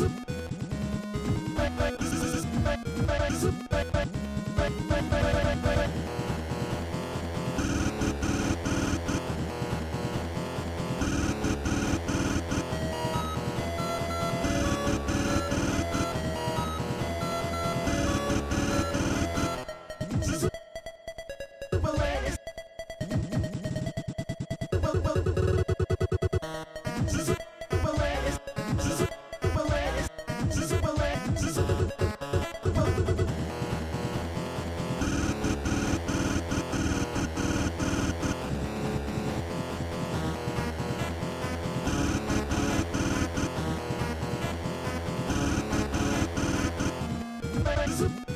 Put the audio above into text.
This is Zoop!